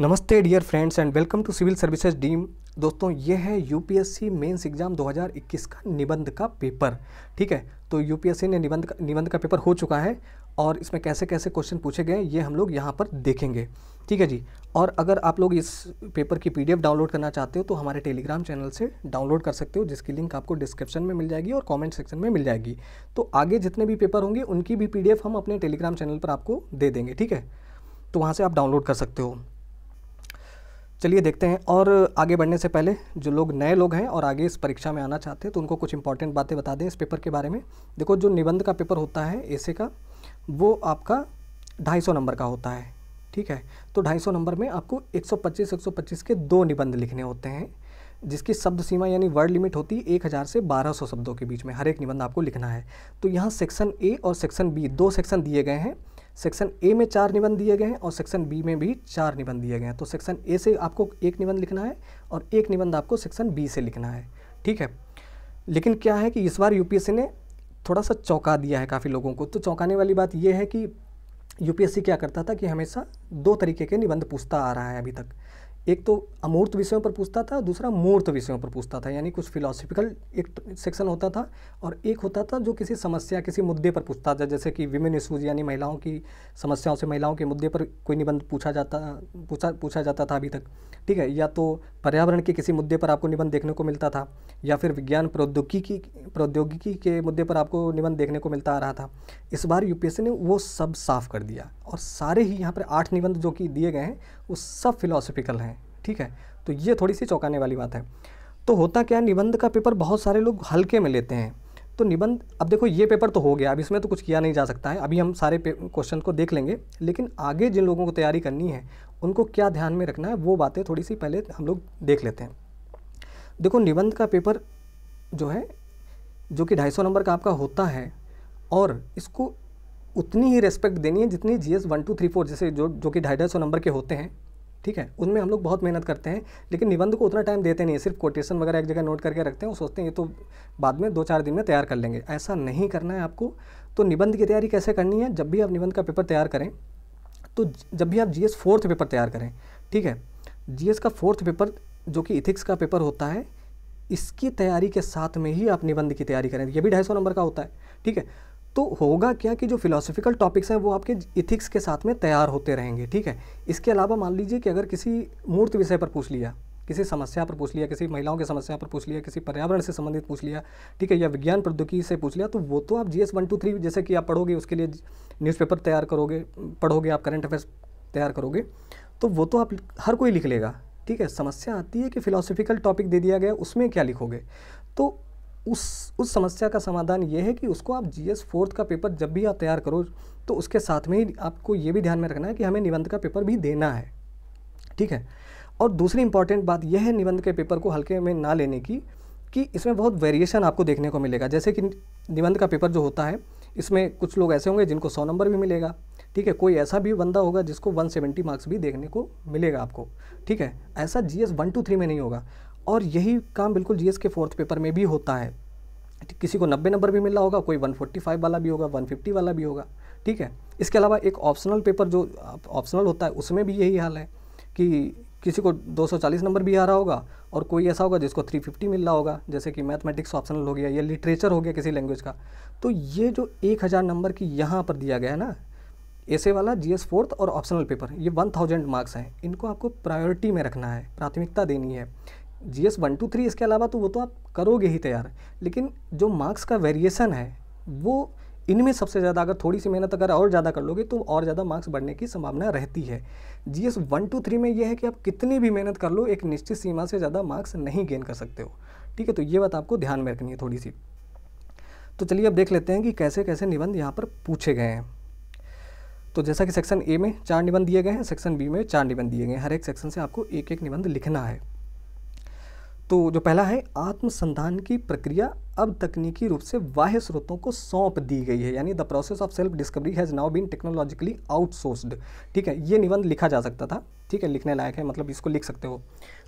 नमस्ते dear friends and welcome to civil services deem दोस्तों ये है यूपीएससी मेंस एग्ज़ाम 2021 का निबंध का पेपर, ठीक है? तो यूपीएससी ने निबंध का निबंध का पेपर हो चुका है और इसमें कैसे कैसे क्वेश्चन पूछे गए, ये हम लोग यहाँ पर देखेंगे, ठीक है जी? और अगर आप लोग इस पेपर की पीडीएफ डाउनलोड करना चाहते हो तो हमारे टेलीग्राम चैनल से डाउनलोड कर सकते हो, जिसकी लिंक आपको डिस्क्रिप्शन में मिल जाएगी और कमेंट सेक्शन में मिल जाएगी। तो आगे जितने भी पेपर होंगे, उनकी भी पीडीएफ हम अपने टेलीग्राम चैनल पर आपको दे देंगे, ठीक है? तो वहाँ से आप डाउनलोड कर सकते हो। चलिए देखते हैं। और आगे बढ़ने से पहले जो लोग नए लोग हैं और आगे इस परीक्षा में आना चाहते हैं तो उनको कुछ इंपॉर्टेंट बातें बता दें इस पेपर के बारे में। देखो, जो निबंध का पेपर होता है ऐसे का, वो आपका 250 नंबर का होता है, ठीक है? तो 250 नंबर में आपको 125 125 के दो निबंध लिखने होते हैं, जिसकी शब्द सीमा यानी वर्ड लिमिट होती है एक हज़ार से बारह सौ शब्दों के बीच में। हर एक निबंध आपको लिखना है। तो यहाँ सेक्शन ए और सेक्शन बी दो सेक्शन दिए गए हैं। सेक्शन ए में चार निबंध दिए गए हैं और सेक्शन बी में भी चार निबंध दिए गए हैं। तो सेक्शन ए से आपको एक निबंध लिखना है और एक निबंध आपको सेक्शन बी से लिखना है। ठीक है? लेकिन क्या है कि इस बार यूपीएससी ने थोड़ा सा चौंका दिया है काफ़ी लोगों को। तो चौंकाने वाली बात यह है कि यूपीएससी क्या करता था कि हमेशा दो तरीके के निबंध पूछता आ रहा है अभी तक। एक तो अमूर्त विषयों पर पूछता था, दूसरा मूर्त विषयों पर पूछता था, यानी कुछ फिलोसफिकल एक सेक्शन होता था और एक होता था जो किसी समस्या, किसी मुद्दे पर पूछता था, जैसे कि विमेन इशूज़ यानी महिलाओं की समस्याओं से महिलाओं के मुद्दे पर कोई निबंध पूछा जाता, पूछा पूछा जाता था अभी तक। ठीक है, या तो पर्यावरण के किसी मुद्दे पर आपको निबंध देखने को मिलता था, या फिर विज्ञान प्रौद्योगिकी प्रौद्योगिकी के मुद्दे पर आपको निबंध देखने को मिलता आ रहा था। इस बार यूपीएससी ने वो सब साफ़ कर दिया। और सारे ही यहाँ पर आठ निबंध जो कि दिए गए हैं, वो सब फिलोसफिकल हैं, ठीक है? तो ये थोड़ी सी चौंकाने वाली बात है। तो होता क्या है, निबंध का पेपर बहुत सारे लोग हल्के में लेते हैं। तो निबंध, अब देखो ये पेपर तो हो गया, अब इसमें तो कुछ किया नहीं जा सकता है। अभी हम सारे क्वेश्चन को देख लेंगे, लेकिन आगे जिन लोगों को तैयारी करनी है, उनको क्या ध्यान में रखना है, वो बातें थोड़ी सी पहले हम लोग देख लेते हैं। देखो, निबंध का पेपर जो है, जो कि ढाई नंबर का आपका होता है, और इसको उतनी ही रेस्पेक्ट देनी है जितनी G S one two three four जैसे जो जो कि ढाई ढाई सौ नंबर के होते हैं, ठीक है? उनमें हम लोग बहुत मेहनत करते हैं, लेकिन निबंध को उतना टाइम देते नहीं है, सिर्फ़ कोटेशन वगैरह एक जगह नोट करके रखते हैं, वो सोचते हैं, ये तो बाद में दो, चार दिन में तैयार कर लेंगे। ऐसा नहीं करना है आपको। तो निबंध की तैयारी कैसे करनी है? जब भी आप निबंध का पेपर तैयार करें तो जब भी आप जी फोर्थ पेपर तैयार करें, ठीक है? जीएस का फोर्थ पेपर जो कि इथिक्स का पेपर होता है, इसकी तैयारी के साथ में ही आप निबंध की तैयारी करें। ये भी ढाई सौ नंबर का होता है, ठीक है? तो होगा क्या कि जो फिलोसफिकल टॉपिक्स हैं, वो आपके इथिक्स के साथ में तैयार होते रहेंगे, ठीक है? इसके अलावा मान लीजिए कि अगर किसी मूर्त विषय पर पूछ लिया, किसी समस्या पर पूछ लिया, किसी महिलाओं की समस्या पर पूछ लिया, किसी पर्यावरण से संबंधित पूछ लिया, ठीक है, या विज्ञान प्रौद्योगिकी से पूछ लिया तो वो तो आप G S one two three जैसे कि आप पढ़ोगे, उसके लिए न्यूज़पेपर तैयार करोगे, पढ़ोगे आप करंट अफेयर्स तैयार करोगे तो वो तो आप हर कोई लिख लेगा, ठीक है? समस्या आती है कि फ़िलोसफिकल टॉपिक दे दिया गया, उसमें क्या लिखोगे? तो उस उस समस्या का समाधान ये है कि उसको आप जी एस फोर्थ का पेपर जब भी आप तैयार करो तो उसके साथ में ही आपको ये भी ध्यान में रखना है कि हमें निबंध का पेपर भी देना है। ठीक है? और दूसरी इंपॉर्टेंट बात यह है निबंध के पेपर को हल्के में ना लेने की, कि इसमें बहुत वेरिएशन आपको देखने को मिलेगा। जैसे कि निबंध का पेपर जो होता है, इसमें कुछ लोग ऐसे होंगे जिनको सौ नंबर भी मिलेगा। ठीक है? कोई ऐसा भी बंदा होगा जिसको 170 मार्क्स भी देखने को मिलेगा आपको। ठीक है? ऐसा G S one two three में नहीं होगा। और यही काम बिल्कुल जीएस के फोर्थ पेपर में भी होता है। किसी को 90 नंबर भी मिल होगा, कोई 145 वाला भी होगा 150 वाला भी होगा, ठीक है? इसके अलावा एक ऑप्शनल पेपर जो ऑप्शनल होता है, उसमें भी यही हाल है कि किसी को 240 नंबर भी आ रहा होगा और कोई ऐसा होगा जिसको 350 मिल रहा होगा, जैसे कि मैथमेटिक्स ऑप्शनल हो गया या लिटरेचर हो गया किसी लैंग्वेज का। तो ये जो एक हज़ार नंबर की यहाँ पर दिया गया है ना, ऐसे वाला जी एस फोर्थ और ऑप्शनल पेपर ये वन थाउज़ेंड मार्क्स हैं। इनको आपको प्रायोरिटी में रखना है, प्राथमिकता देनी है। G S one two three इसके अलावा तो वो तो आप करोगे ही तैयार। लेकिन जो मार्क्स का वेरिएशन है, वो इनमें सबसे ज़्यादा अगर थोड़ी सी मेहनत अगर और ज़्यादा कर लोगे तो और ज़्यादा मार्क्स बढ़ने की संभावना रहती है। G S one two three में ये है कि आप कितनी भी मेहनत कर लो, एक निश्चित सीमा से ज़्यादा मार्क्स नहीं गेन कर सकते हो। ठीक है तो ये बात आपको ध्यान में रखनी है थोड़ी सी। तो चलिए अब देख लेते हैं कि कैसे कैसे निबंध यहाँ पर पूछे गए हैं। तो जैसा कि सेक्शन ए में चार निबंध दिए गए हैं सेक्शन बी में चार निबंध दिए गए हैं। हर एक सेक्शन से आपको एक एक निबंध लिखना है। तो जो पहला है, आत्मसंधान की प्रक्रिया अब तकनीकी रूप से बाह्य स्रोतों को सौंप दी गई है। यानी the process of self discovery has now been technologically outsourced. ठीक है, ये निबंध लिखा जा सकता था। ठीक है, लिखने लायक है मतलब इसको लिख सकते हो।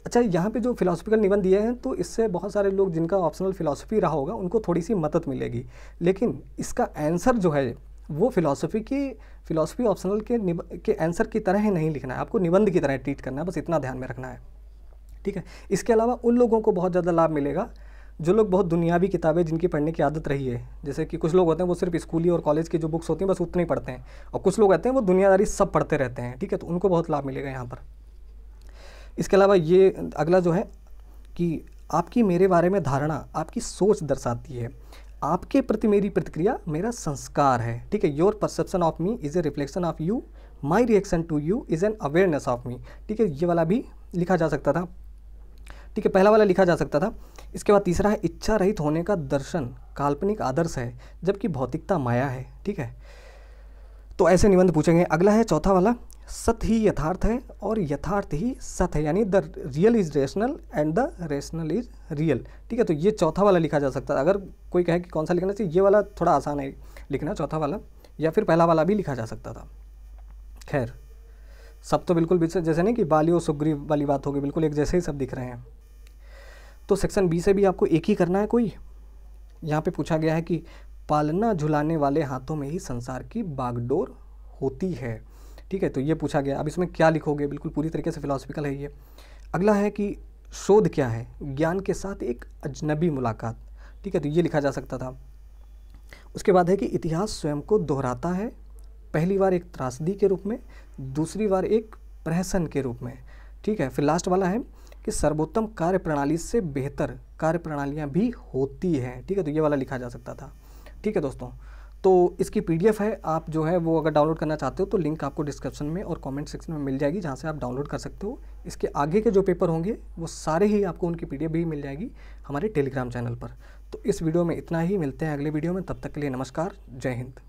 अच्छा यहाँ पे जो फिलोसफिकल निबंध दिए हैं तो इससे बहुत सारे लोग जिनका ऑप्शनल फिलोसफी रहा होगा, उनको थोड़ी सी मदद मिलेगी। लेकिन इसका आंसर जो है, वो फिलॉसफी की फिलॉसफी ऑप्शनल के के आंसर की तरह ही नहीं लिखना है। आपको निबंध की तरह ट्रीट करना है, बस इतना ध्यान में रखना है। ठीक है? इसके अलावा उन लोगों को बहुत ज़्यादा लाभ मिलेगा, जो लोग बहुत दुनियावी किताबें जिनकी पढ़ने की आदत रही है। जैसे कि कुछ लोग होते हैं, वो सिर्फ़ स्कूली और कॉलेज की जो बुक्स होती हैं, बस उतने ही पढ़ते हैं। और कुछ लोग रहते हैं, वो दुनियादारी सब पढ़ते रहते हैं, ठीक है? तो उनको बहुत लाभ मिलेगा यहाँ पर। इसके अलावा ये अगला जो है कि आपकी मेरे बारे में धारणा, आपकी सोच दर्शाती है। आपके प्रति मेरी प्रतिक्रिया मेरा संस्कार है, ठीक है? Your perception of me is a reflection of you my reaction to you is an awareness of me ठीक है? ये वाला भी लिखा जा सकता था। ठीक है, पहला वाला लिखा जा सकता था। इसके बाद तीसरा है, इच्छा रहित होने का दर्शन, काल्पनिक आदर्श है, जबकि भौतिकता माया है, ठीक है? तो ऐसे निबंध पूछेंगे। अगला है, चौथा वाला सत्य ही यथार्थ है और यथार्थ ही सत है, यानी the real is rational and the rational is real, ठीक है? तो ये चौथा वाला लिखा जा सकता है। अगर कोई कहे कि कौन सा लिखना चाहिए, ये वाला थोड़ा आसान है लिखना, चौथा वाला, या फिर पहला वाला भी लिखा जा सकता था। खैर, सब तो बिल्कुल जैसे नहीं कि बाली और सुग्रीव वाली बात होगी बिल्कुल एक जैसे ही सब दिख रहे हैं। तो सेक्शन बी से भी आपको एक ही करना है कोई? यहाँ पे पूछा गया है कि पालना झुलाने वाले हाथों में ही संसार की बागडोर होती है। ठीक है तो ये पूछा गया। अब इसमें क्या लिखोगे? बिल्कुल पूरी तरीके से फिलोसफिकल है ये। अगला है कि शोध क्या है? ज्ञान के साथ एक अजनबी मुलाकात। ठीक है तो ये लिखा जा सकता था। उसके बाद है कि इतिहास स्वयं को दोहराता है। पहली बार एक त्रासदी के रूप में, दूसरी बार एक प्रहसन के रूप में। ठीक है, फिर लास्ट वाला है कि सर्वोत्तम कार्य प्रणाली से बेहतर कार्य प्रणालियाँ भी होती हैं। ठीक है तो ये वाला लिखा जा सकता था। ठीक है दोस्तों तो इसकी पीडीएफ है, आप जो है वो अगर डाउनलोड करना चाहते हो तो लिंक आपको डिस्क्रिप्शन में और कमेंट सेक्शन में मिल जाएगी, जहाँ से आप डाउनलोड कर सकते हो। इसके आगे के जो पेपर होंगे, वो सारे ही आपको उनकी पीडीएफ भी मिल जाएगी हमारे टेलीग्राम चैनल पर। तो इस वीडियो में इतना ही, मिलते हैं अगले वीडियो में, तब तक के लिए नमस्कार, जय हिंद।